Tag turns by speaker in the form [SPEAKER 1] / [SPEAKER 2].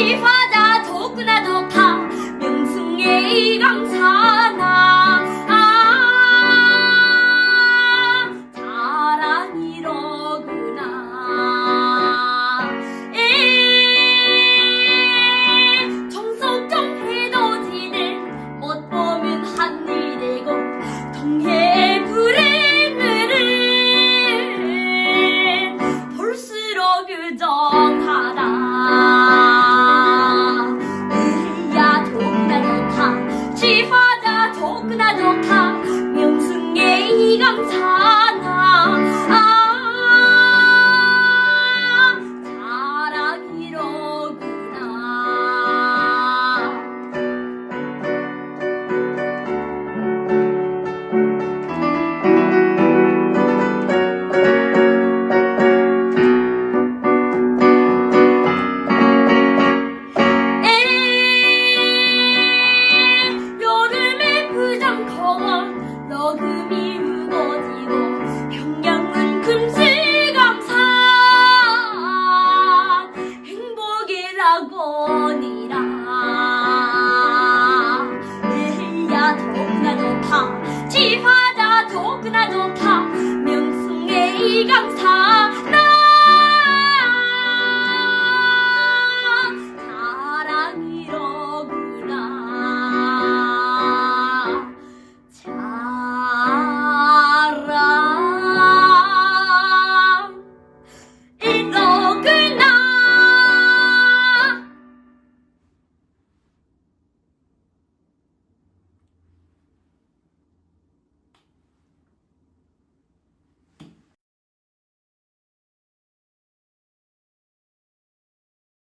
[SPEAKER 1] 李易峰 좋다 명승의 이감사 행복이라고니라 에야 좋구나 좋다 지화자 좋구나 좋다 명승의 이감사